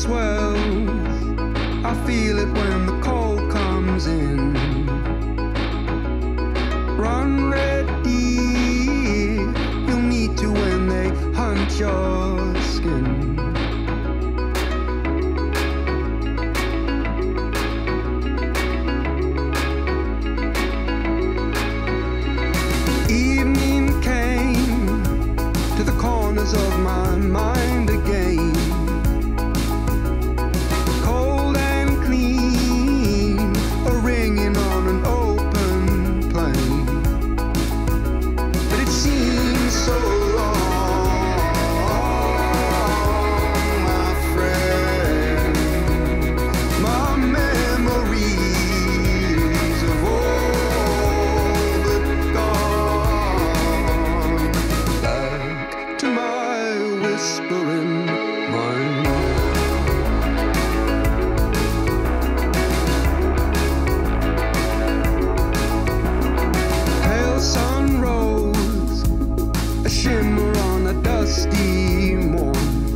swells. I feel it when the cold comes in. Run, red deer, you'll need to when they hunt yours. Whispering mind. Pale sun rose, a shimmer on a dusty morn.